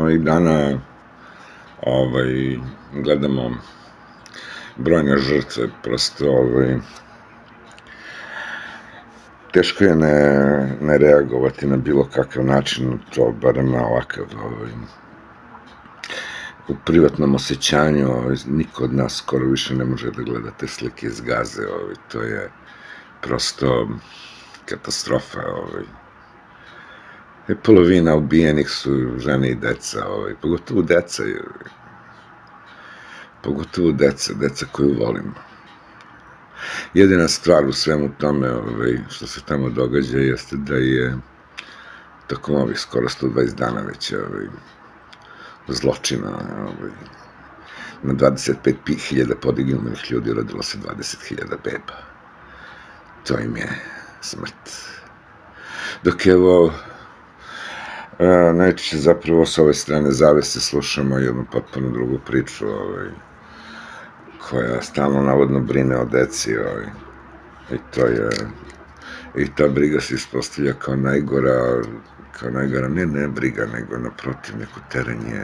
ovih dana ovaj, gledamo brojne žrtve, prosto ovaj, teško je ne, ne reagovati na bilo kakav način, to barem na ovakav ovaj, u privatnom osjećanju, ovaj, niko od nas skoro više ne može da gleda te slike iz gaze, ovaj, to je prosto katastrofa, ovaj, E, polovina ubijenih su žene i deca, ovaj, pogotovo deca, pogotovo deca, deca koju volimo. Jedina stvar u svemu tome ovaj, što se tamo događa jeste da je tokom ovih skoro 120 dana već ovaj, zločina ovaj, na 25.000 podiginulih ljudi rodilo se 20.000 beba. To im je smrt. Dok evo, E, najčešće zapravo s ove strane zavese slušamo jednu potpuno drugu priču, ovaj, koja stalno navodno brine o deci, ovaj, i to je, i ta briga se ispostavlja kao najgora, kao najgora, ne ne briga, nego naprotiv neko terenje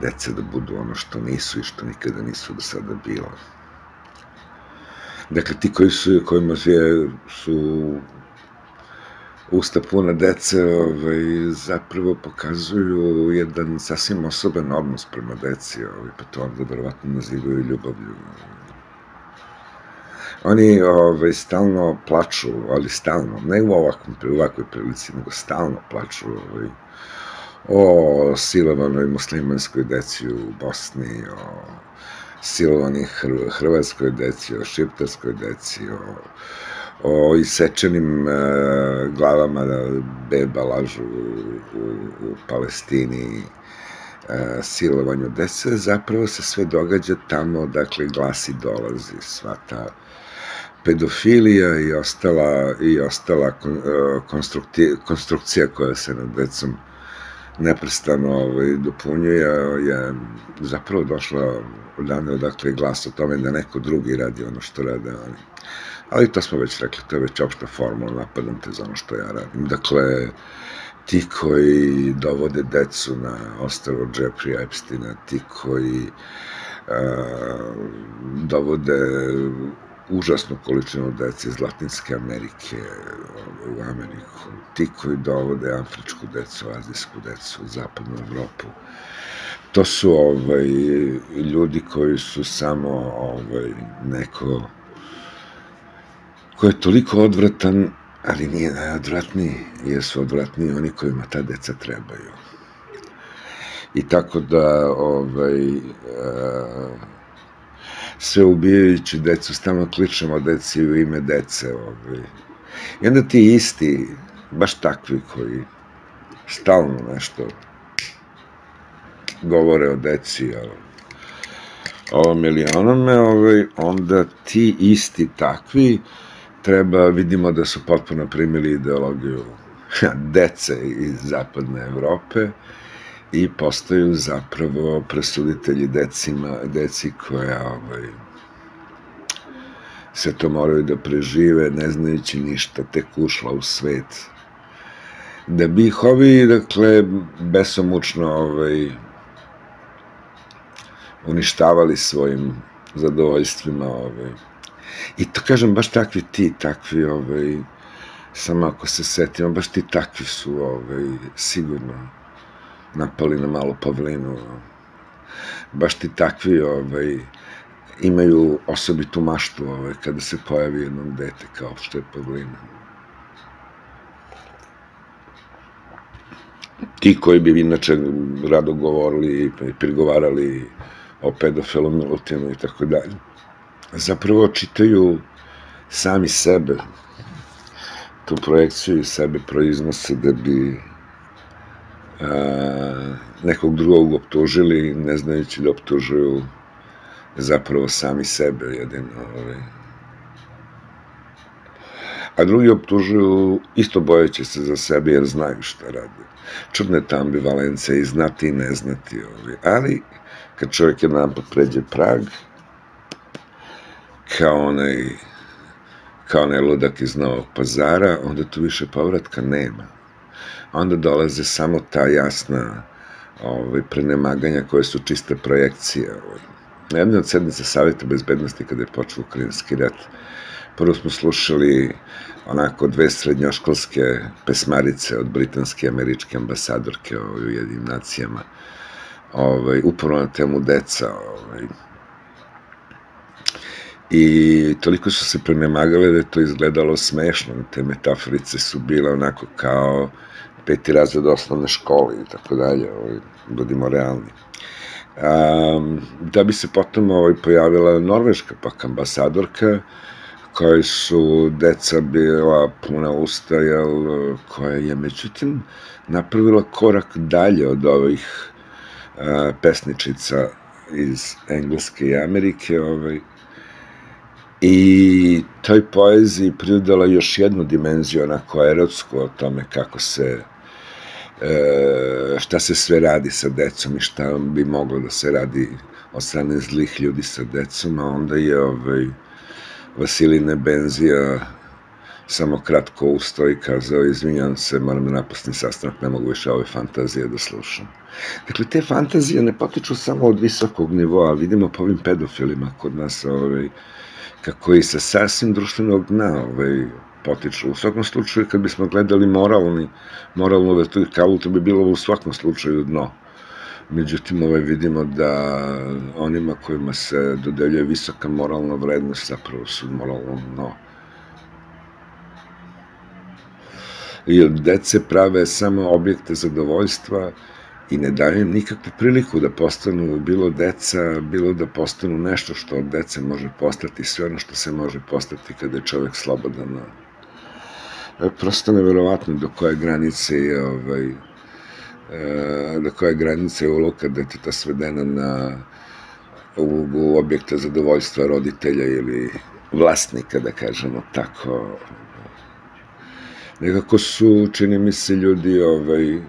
dece da budu ono što nisu i što nikada nisu do sada bilo. Dakle, ti koji su, kojima je, su usta puna dece ovaj, zapravo pokazuju jedan sasvim osoban odnos prema deci, ovaj, pa to onda verovatno nazivaju ljubavlju. Oni ovaj, stalno plaču, ali stalno, ne u ovakvom, ovakvoj prilici, nego stalno plaču ovaj, o silovanoj muslimanskoj deci u Bosni, o silovanih hrvatskoj deci, o šiptarskoj deci, o o isečenim e, glavama beba lažu u, u Palestini, e, silovanju dece, zapravo se sve događa tamo, dakle, glasi dolazi, sva ta pedofilija i ostala, i ostala e, konstrukcija koja se nad decom neprestano ovaj, dopunjuje, je zapravo došla odavne odakle glas o tome da neko drugi radi ono što rade oni. Ali to smo već rekli, to je već opšta formula, napadam te za ono što ja radim. Dakle, ti koji dovode decu na ostravo Jeffrey Epsteina, ti koji uh, dovode užasnu količinu dece iz Latinske Amerike u Ameriku, ti koji dovode afričku decu, azijsku decu, zapadnu Evropu, to su ovaj, ljudi koji su samo ovaj, neko ko je toliko odvratan, ali nije najodvratniji, jer su odvratniji oni kojima ta deca trebaju. I tako da, ovaj, uh, sve ubijajući decu, stalno kličemo deci u ime dece, ovaj. I onda ti isti, baš takvi koji stalno nešto govore o deci, o, ovom ili onome, ovaj, onda ti isti takvi treba, vidimo da su potpuno primili ideologiju dece iz zapadne Evrope i postaju zapravo presuditelji decima, deci koja ovaj, sve to moraju da prežive, ne znajući ništa, tek ušla u svet. Da bi ih ovi, dakle, besomučno ovaj, uništavali svojim zadovoljstvima, ovaj, I to kažem, baš takvi ti, takvi, ovaj, samo ako se setimo, baš ti takvi su, ovaj, sigurno napali na malu pavlinu. Baš ti takvi, ovaj, imaju osobitu maštu, ovaj, kada se pojavi jednom dete kao što je pavlina. Ti koji bi inače rado govorili i prigovarali o pedofilu Milutinu i tako dalje zapravo čitaju sami sebe, tu projekciju sebe proiznose da bi a, nekog drugog optužili, ne znajući da optužuju zapravo sami sebe jedino. Ovaj. A drugi optužuju isto bojeći se za sebe jer znaju šta rade. Čudne ta ambivalencija i znati i ne znati. Ovaj. Ali kad čovjek jedan pređe prag, kao onaj, kao onaj ludak iz Novog pazara, onda tu više povratka nema. Onda dolaze samo ta jasna ovaj, prenemaganja koje su čiste projekcije. Ovaj. Na jednoj od sednice Savjeta bezbednosti kada je počeo ukrajinski rat, prvo smo slušali onako dve srednjoškolske pesmarice od britanske i američke ambasadorke ovaj, u jedinim nacijama, ovaj, upravo na temu deca, ovaj, i toliko su se prenemagale da je to izgledalo smešno, te metaforice su bile onako kao peti razred osnovne škole i tako dalje, ovaj, budimo realni. Um, da bi se potom ovaj, pojavila norveška pak ambasadorka, koji su deca bila puna usta, jel, koja je međutim napravila korak dalje od ovih a, pesničica iz Engleske i Amerike, ovaj, i toj poeziji pridala još jednu dimenziju, onako erotsku, o tome kako se e, šta se sve radi sa decom i šta bi moglo da se radi od strane zlih ljudi sa decom, a onda je ovaj, Vasiline Benzija samo kratko ustao i kazao, izvinjam se, moram da napustim sastanak, ne mogu više ove fantazije da slušam. Dakle, te fantazije ne potiču samo od visokog nivoa, vidimo po ovim pedofilima kod nas, ovaj, kako i sa sasvim društvenog dna ovaj, potiču. U svakom slučaju, kad bismo gledali moralni, moralnu vertikalu, to bi bilo u svakom slučaju dno. Međutim, ovaj, vidimo da onima kojima se dodeljuje visoka moralna vrednost zapravo su moralno dno. Od dece prave samo objekte zadovoljstva, i ne daju im nikakvu priliku da postanu bilo deca, bilo da postanu nešto što od dece može postati, sve ono što se može postati kada je čovek slobodan. E, prosto neverovatno do koje granice je ovaj, e, do koje granice je uloka deteta svedena na u, u objekte zadovoljstva roditelja ili vlasnika, da kažemo tako. Nekako su, čini mi se, ljudi ovaj, e,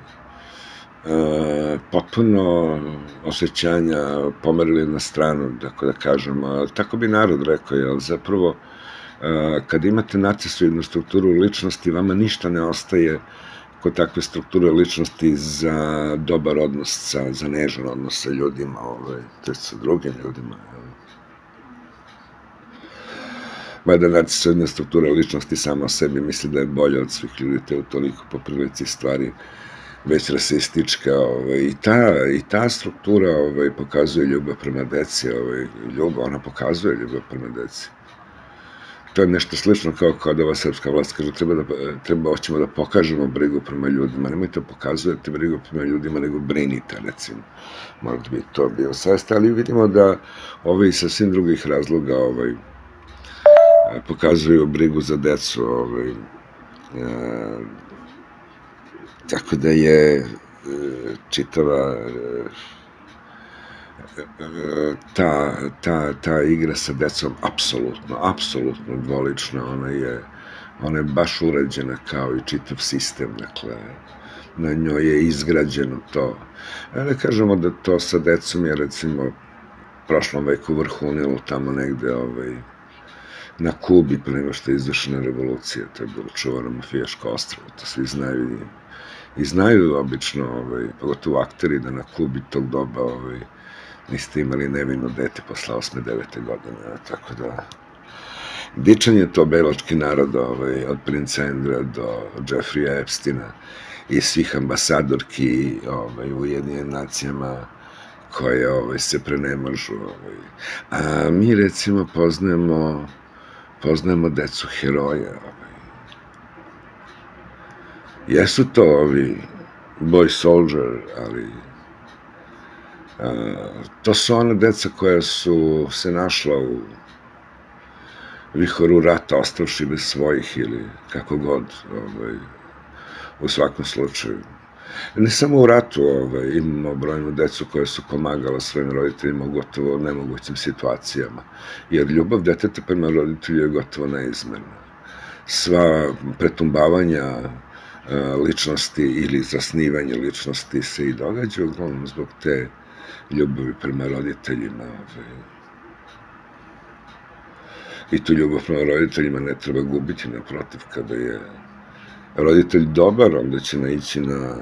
potpuno osjećanja pomerili na stranu, tako da kažem. Tako bi narod rekao, jel, zapravo, e, kad imate narcisoidnu strukturu ličnosti, vama ništa ne ostaje kod takve strukture ličnosti za dobar odnos sa, za nežan odnos sa ljudima, ovaj, to je sa drugim ljudima. Jel. Mada narcisoidna struktura ličnosti sama o sebi misli da je bolja od svih ljudi, te u toliko po prilici stvari već rasistička, ovaj, i, ta, i ta struktura ovaj, pokazuje ljubav prema deci, ovaj, ljubav, ona pokazuje ljubav prema deci. To je nešto slično kao kada ova srpska vlast kaže treba da, treba, hoćemo da pokažemo brigu prema ljudima, nemojte pokazujete brigu prema ljudima, nego brinite, recimo. Mora da bi to bio svest, ali vidimo da ovi sa svim drugih razloga ovaj, pokazuju brigu za decu, ovaj, Tako da je e, čitava e, ta, ta, ta igra sa decom apsolutno, apsolutno dvolična, ona je, ona je baš urađena kao i čitav sistem, dakle, na njoj je izgrađeno to. Ja ne kažemo da to sa decom je, recimo, prošlom veku vrhunilo tamo negde, ovaj, na Kubi, pre nego što je izvršena revolucija, to je bilo čuvano mafijaško ostrovo, to svi znaju i i znaju obično, ovaj, pogotovo akteri, da na Kubi tog doba ovaj, niste imali nevino dete posle 8. 9. godine, tako da dičan je to beločki narod ovaj, od princa Endra do Jeffrey Epstina i svih ambasadorki ovaj, u jedinim nacijama koje ovaj, se prenemažu. Ovaj. A mi recimo poznajemo, poznajemo decu heroja, ovaj, Jesu to ovi boy soldier, ali a, to su one deca koja su se našla u vihoru rata, ostavši bez svojih ili kako god, ovaj, u svakom slučaju. Ne samo u ratu, ovaj, imamo brojnu decu koje su pomagala svojim roditeljima u gotovo nemogućim situacijama, jer ljubav deteta prema roditelju je gotovo neizmerna. Sva pretumbavanja, E, ličnosti ili zasnivanje ličnosti se i događa, uglavnom zbog te ljubavi prema roditeljima. Ovaj. I tu ljubav prema roditeljima ne treba gubiti, naprotiv, kada je roditelj dobar, onda će naići na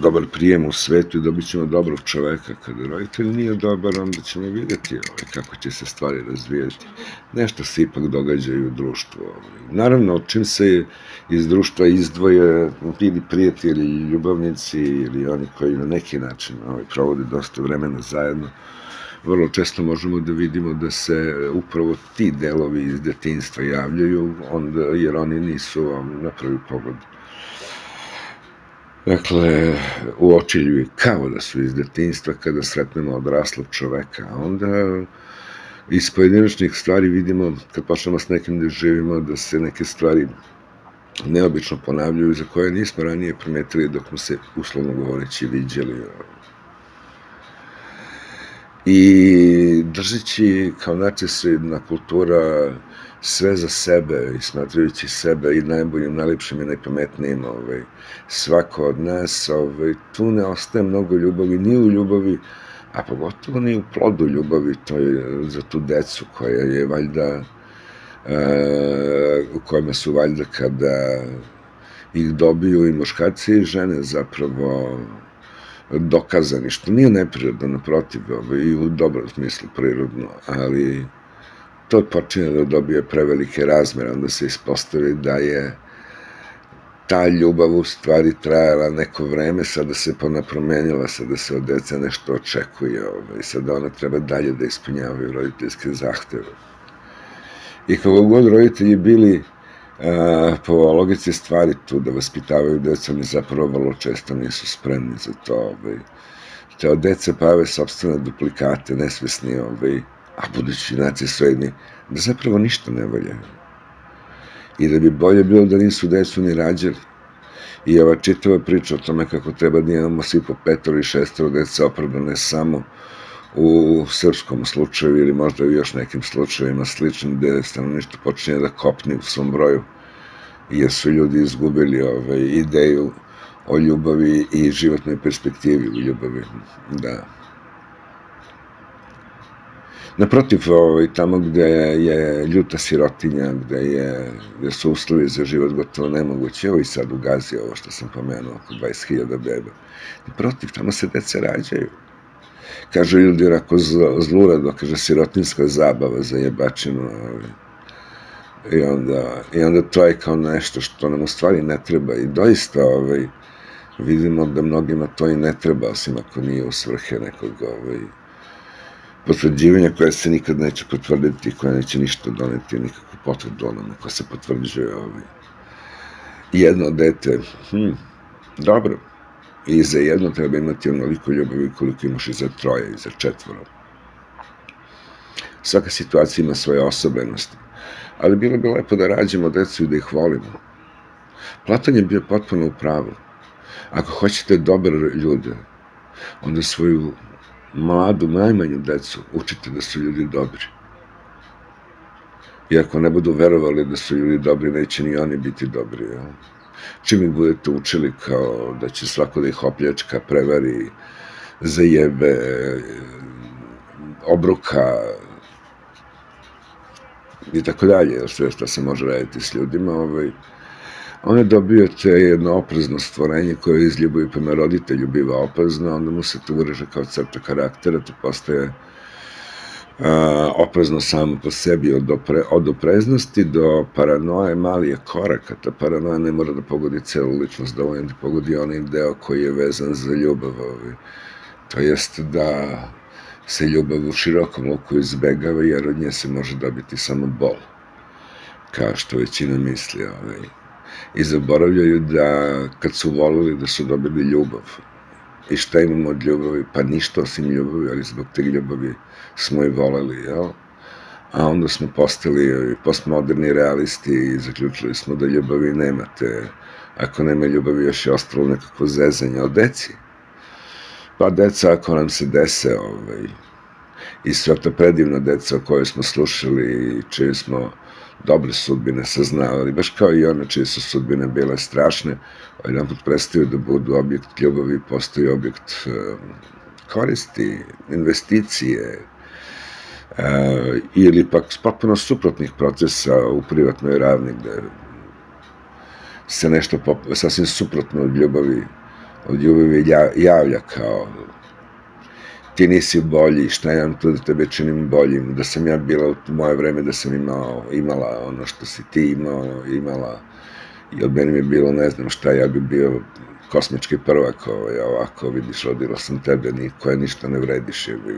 dobar prijem u svetu i dobit ćemo dobrog čoveka. Kada roditelj nije dobar, onda ćemo videti ovaj, kako će se stvari razvijeti. Nešto se ipak događa i u društvu. Ovaj. Naravno, čim se iz društva izdvoje ili prijatelji, ili ljubavnici, ili oni koji na neki način ovaj, provode dosta vremena zajedno, vrlo često možemo da vidimo da se upravo ti delovi iz detinstva javljaju, onda, jer oni nisu um, na prvi pogled Dakle, uočiljuju kao da su iz detinstva kada sretnemo odraslog čoveka, a onda iz pojedinačnih stvari vidimo, kad počnemo s nekim da živimo, da se neke stvari neobično ponavljaju za koje nismo ranije primetili dok smo se, uslovno govoreći, viđali. I držeći kao načesvidna kultura sve za sebe i smatrajući sebe i najboljim, najlepšim i najpametnijim, ovaj, svako od nas, ovaj, tu ne ostaje mnogo ljubavi, ni u ljubavi, a pogotovo ni u plodu ljubavi, to je za tu decu koja je valjda, e, u kojima su valjda kada ih dobiju i muškarci i žene zapravo dokazani, što nije neprirodno, naprotiv, ovaj, i u dobrom smislu prirodno, ali to počinje da dobije prevelike razmere, onda se ispostavi da je ta ljubav u stvari trajala neko vreme, sada se ponapromenila, sada se od deca nešto očekuje, ovaj, sada ona treba dalje da ispunjavaju roditeljske zahteve. I kako god roditelji bili a, po logici stvari tu da vaspitavaju deca, oni zapravo vrlo često nisu spremni za to. Ovaj. Te deca pave sobstvene duplikate, nesvesni, ovaj, a budući srednji, da zapravo ništa ne valja. I da bi bolje bilo da nisu decu ni rađali. I ova čitava priča o tome kako treba da imamo svi po petoro i šestoro deca opravdane samo u srpskom slučaju ili možda u još nekim slučajevima sličnim gde stanovništvo počinje da kopni u svom broju jer su ljudi izgubili ovaj, ideju o ljubavi i životnoj perspektivi u ljubavi. Da. Naprotiv, ovaj, tamo gde je ljuta sirotinja, gde, je, gde su uslovi za život gotovo nemogući, evo i sad u Gazi, ovo što sam pomenuo, oko 20.000 beba. Naprotiv, tamo se dece rađaju. Kažu ljudi, ako zlurado, kaže sirotinska zabava za jebačinu, ovaj. I onda, I onda to je kao nešto što nam u stvari ne treba i doista ovaj, vidimo da mnogima to i ne treba, osim ako nije u svrhe nekog ovaj, potvrđivanja koje se nikad neće potvrditi, koje neće ništa doneti, nikakvu potvrdu onome ko se potvrđuje ovaj. jedno dete, hm, dobro, i za jedno treba imati onoliko ljubavi koliko imaš i za troje i za četvoro. Svaka situacija ima svoje osobenosti, ali bilo bi lepo da rađemo decu i da ih volimo. Platan je bio potpuno u pravu. Ako hoćete dobre ljude, onda svoju mladu, najmanju decu, učite da su ljudi dobri. I ako ne budu verovali da su ljudi dobri, neće ni oni biti dobri. Ja? Čim ih budete učili kao da će svako da ih opljačka, prevari, zajebe, obruka i tako dalje, sve što se može raditi s ljudima, ovaj, one dobijete jedno oprezno stvorenje koje iz ljubavi prema roditelju biva oprezno, onda mu se to ureže kao crta karaktera, to postaje a, oprezno samo po sebi od, opre, od opreznosti do paranoje mali je korak, a ta paranoja ne mora da pogodi celu ličnost, dovoljno da pogodi onaj deo koji je vezan za ljubav. Ovaj. To jest da se ljubav u širokom luku izbegava jer od nje se može dobiti samo bol, kao što većina misli. Ovaj i zaboravljaju da kad su volili da su dobili ljubav. I šta imamo od ljubavi? Pa ništa osim ljubavi, ali zbog te ljubavi smo i voleli, jel? A onda smo postali postmoderni realisti i zaključili smo da ljubavi nemate. Ako nema ljubavi, još je ostalo nekako zezanje od deci. Pa deca, ako nam se dese, ovaj, i sva ta predivna deca o kojoj smo slušali i čiji smo dobre sudbine saznavali, baš kao i one čije su sudbine bile strašne, jedan put prestaju da budu objekt ljubavi, postoji objekt koristi, investicije, uh, ili pak potpuno suprotnih procesa u privatnoj ravni, gde se nešto sasvim suprotno od ljubavi od ljubavi javlja kao ti nisi bolji, šta imam tu da tebe činim boljim, da sam ja bila u moje vreme da sam imao, imala ono što si ti imao, imala, i od meni je bilo ne znam šta, ja bi bio kosmički prvak, ovaj, ovako, vidiš, rodila sam tebe, koja ništa ne vrediš, je bi,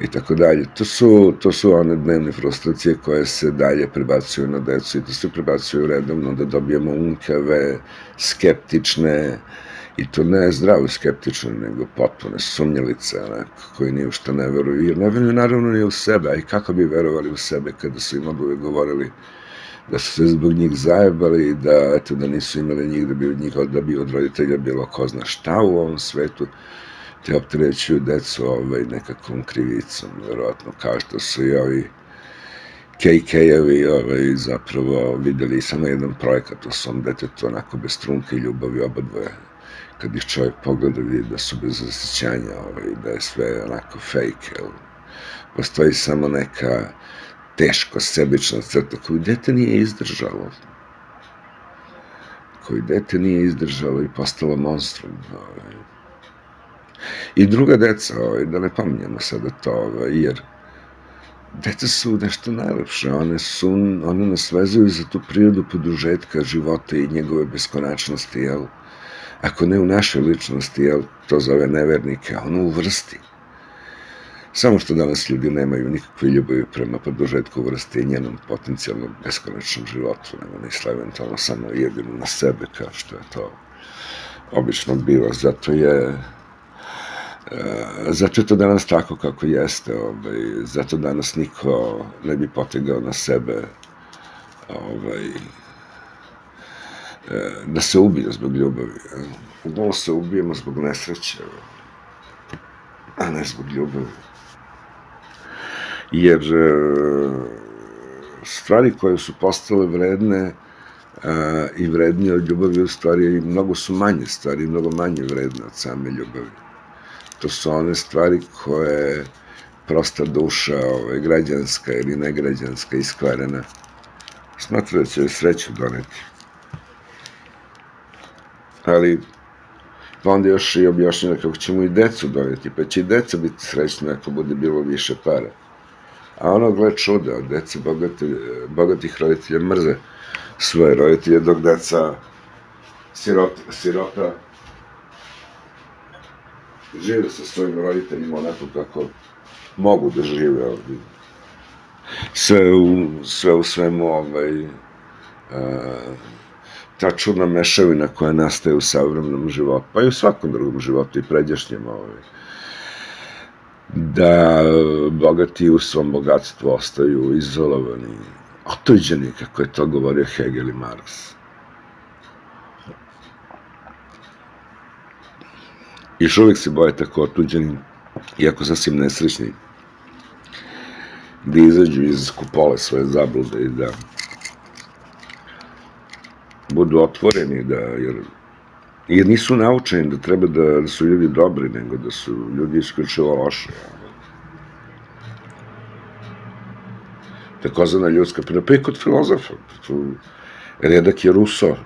i tako dalje. To su, to su one dnevne frustracije koje se dalje prebacuju na decu i to se prebacuju redovno da dobijemo unkave, skeptične, i to ne zdravo skeptične, nego potpune sumnjelice, onako, koji ni u što ne veruju, jer ne veruju naravno ni u sebe, a i kako bi verovali u sebe kada su im obove govorili da su se zbog njih zajebali i da, eto, da nisu imali njih, da bi od njih, da bi od roditelja bilo ko zna šta u ovom svetu, te optrećuju decu ovaj, nekakvom krivicom, verovatno, kao što su i ovi KK-evi ovaj, zapravo videli samo jedan projekat u svom detetu, onako bez trunke ljubavi, oba dvoje. Kad ih čovjek pogleda vidi da su bez osjećanja, ovaj, da je sve onako fake, jel? Postoji samo neka teško sebična crta koju dete nije izdržalo. Koju dete nije izdržalo i postalo monstrum. Ovaj. I druga deca, ovaj, da ne pominjamo sada to, ovaj, jer deca su nešto najlepše, one, su, one nas vezuju za tu prirodu podužetka života i njegove beskonačnosti, jel? Ako ne u našoj ličnosti, jel, to zove nevernike, ono u vrsti. Samo što danas ljudi nemaju nikakve ljubavi prema produžetku vrste i njenom potencijalnom beskonačnom životu, nego misle eventualno samo jedinu na sebe, kao što je to obično bilo. Zato je zato je to danas tako kako jeste, ovaj, zato danas niko ne bi potegao na sebe ovaj, e, da se ubije zbog ljubavi. Uglavnom se ubijemo zbog nesreće, a ne zbog ljubavi. Jer e, stvari koje su postale vredne a, i vrednije od ljubavi u stvari mnogo su manje stvari, mnogo manje vredne od same ljubavi to su one stvari koje prosta duša, ovaj, građanska ili negrađanska, iskvarena, smatra da će sreću doneti. Ali, pa onda još i objašnjeno kako ćemo i decu doneti, pa će i deca biti srećna ako bude bilo više para. A ono, gled čuda, deca bogati, bogatih roditelja mrze svoje roditelje, dok deca sirota, sirota žive sa svojim roditeljima onako kako mogu da žive ovdje. Sve u, sve u svemu ovaj, a, ta čudna mešavina koja nastaje u savremenom životu, pa i u svakom drugom životu i pređašnjem ovaj, da bogati u svom bogatstvu ostaju izolovani, otuđeni, kako je to govorio Hegel i Marks. još uvijek se boje tako otuđeni, iako sasvim nesrećni, da izađu iz kupole svoje zablude i da budu otvoreni, da, jer, jer nisu naučeni da treba da, da su ljudi dobri, nego da su ljudi isključivo loši. Takozvana ljudska priroda, pa i kod filozofa. Redak je Ruso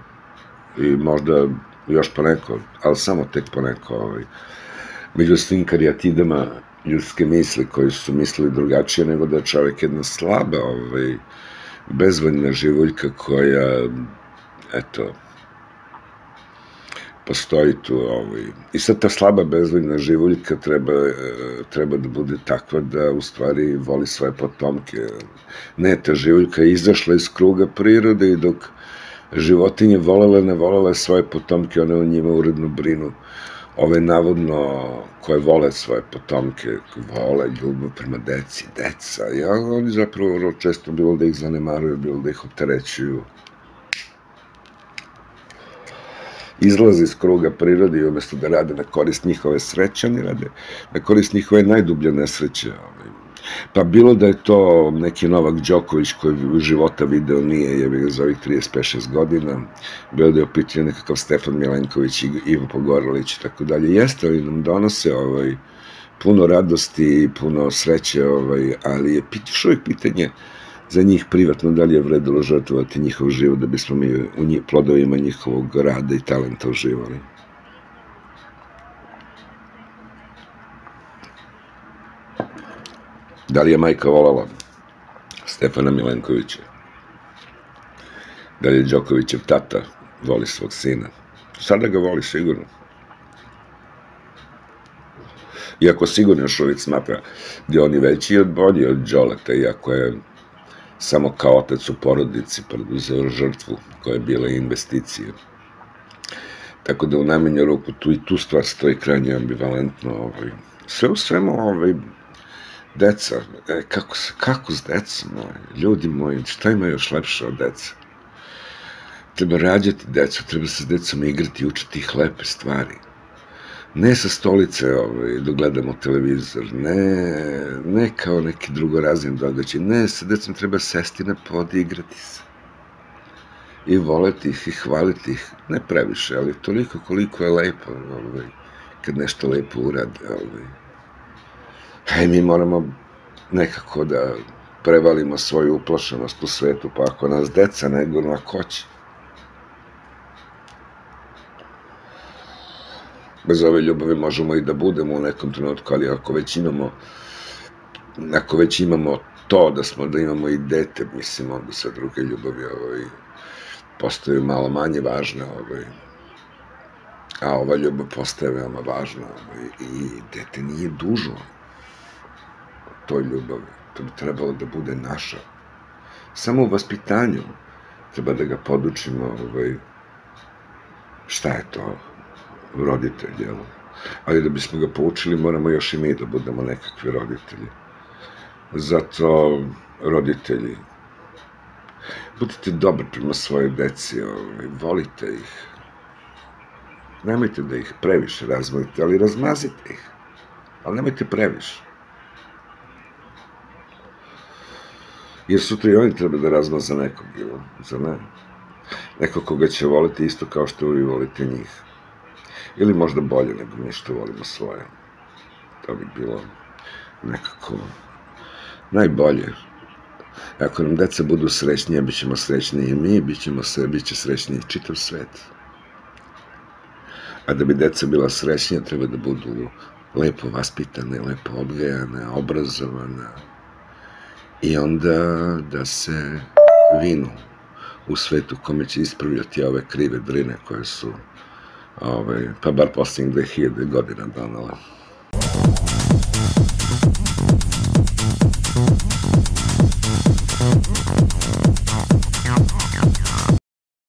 i možda još poneko, ali samo tek poneko, ovaj, među svim karijatidama ljudske misli koji su mislili drugačije nego da je čovjek jedna slaba, ovaj, bezvoljna živuljka koja, eto, postoji tu ovaj. I sad ta slaba bezvoljna živuljka treba, treba da bude takva da u stvari voli svoje potomke. Ne, ta živuljka je izašla iz kruga prirode i dok životinje volele, ne volele svoje potomke, one o njima uredno brinu. Ove navodno koje vole svoje potomke, vole ljubav prema deci, deca, ja, oni zapravo često bilo da ih zanemaruju, bilo da ih opterećuju. Izlaze iz kruga prirode i umesto da rade na korist njihove sreće, oni rade na korist njihove najdublje nesreće. Ovaj Pa bilo da je to neki Novak Đoković koji u života video nije, je ga za ovih 35-6 godina, bilo da je u nekakav Stefan Milenković i Ivo Pogoralić i tako dalje. Jeste, ali nam donose ovaj, puno radosti i puno sreće, ovaj, ali je još uvijek pitanje za njih privatno da li je vredilo žrtvovati njihov život da bismo mi u njih, plodovima njihovog rada i talenta uživali. Da li je majka volala Stefana Milenkovića? Da li je Đokovićev tata voli svog sina? Sada ga voli sigurno. Iako sigurno još uvijek smatra da oni on veći od bolji od Đoleta, iako je samo kao otac u porodici preduzeo žrtvu koja je bila investicija. Tako da u najmanju ruku tu i tu stvar stoji krajnje ambivalentno. Ovaj. Sve u svemu, ovaj, deca, e, kako, kako s decom, ovaj, ljudi moji, šta ima još lepše od deca? Treba rađati decu, treba se s decom igrati, učiti ih lepe stvari. Ne sa stolice ovaj, dok gledamo televizor, ne, ne kao neki drugorazin događaj, ne, sa decom treba sesti na pod i igrati se i voleti ih i hvaliti ih, ne previše, ali toliko koliko je lepo, ovaj, kad nešto lepo urade, ovaj. Hej, mi moramo nekako da prevalimo svoju uplašenost u svetu, pa ako nas deca ne gurnu, ko će? Bez ove ljubavi možemo i da budemo u nekom trenutku, ali ako već imamo ako već imamo to da smo da imamo i dete, mislim, onda sa druge ljubavi ovaj, postaju malo manje važne, ovaj, a ova ljubav postaje veoma važna ovaj, i dete nije dužno toj ljubavi. To bi trebalo da bude naša. Samo u vaspitanju treba da ga podučimo ovaj, šta je to roditelj, jel? Ali da bismo ga poučili, moramo još i mi da budemo nekakvi roditelji. Zato roditelji budite dobri prema svojoj deci, ovaj, volite ih. Nemojte da ih previše razmazite, ali razmazite ih. Ali nemojte previše. Jer sutra i oni treba da razmaza nekog, ili, za ne. Neko koga će voliti isto kao što vi volite njih. Ili možda bolje nego mi što volimo svoje. To bi bilo nekako najbolje. Ako nam deca budu srećnije, bit ćemo srećniji i mi, bit ćemo sve, bit će srećniji čitav svet. A da bi deca bila srećnija, treba da budu lepo vaspitane, lepo odgajane, obrazovane. I onda da se vinu u svetu kome će ispravljati ove krive drine koje su Ove, pa bar posljednjih 2000 godina donala.